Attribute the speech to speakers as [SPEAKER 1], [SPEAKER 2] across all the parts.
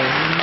[SPEAKER 1] Amen.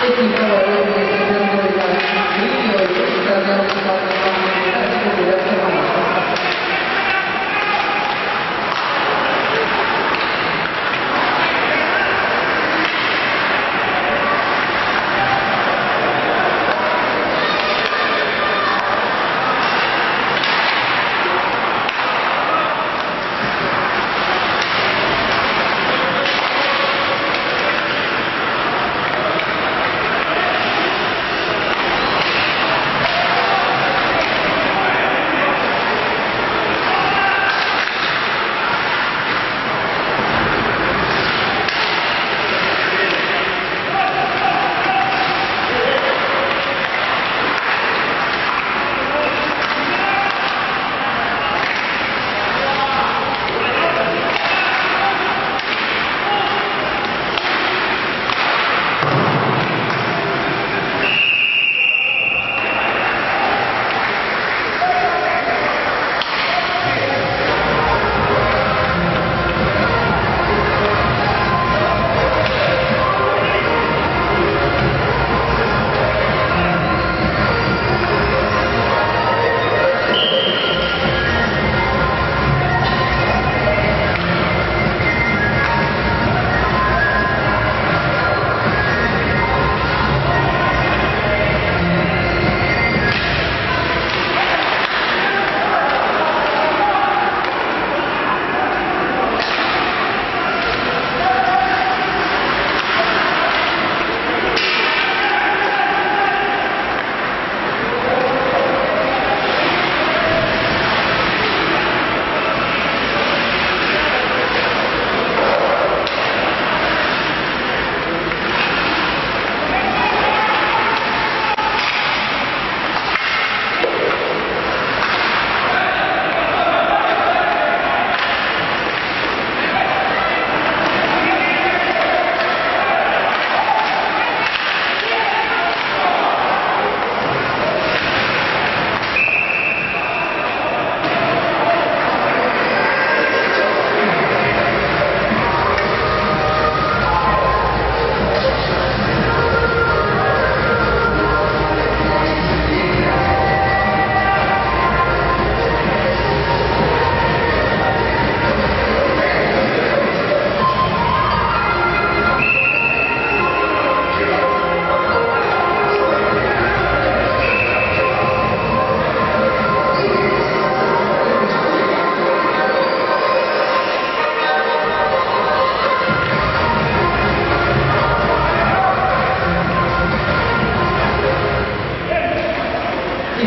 [SPEAKER 1] 谢谢大家。我们今天为大家，第一个也是大家非常关注的，看中国的
[SPEAKER 2] 发展。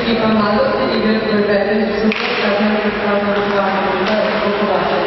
[SPEAKER 2] Thank you.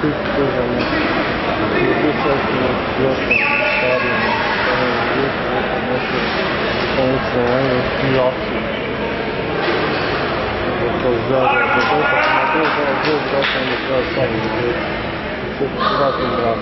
[SPEAKER 2] Aqui que coisa, né? Eu vou só na piota, sabe? Com esse ano, que ótimo. Eu vou usar, eu vou usar, eu vou usar, eu vou usar essa ilustração, eu vou precisar lembrar.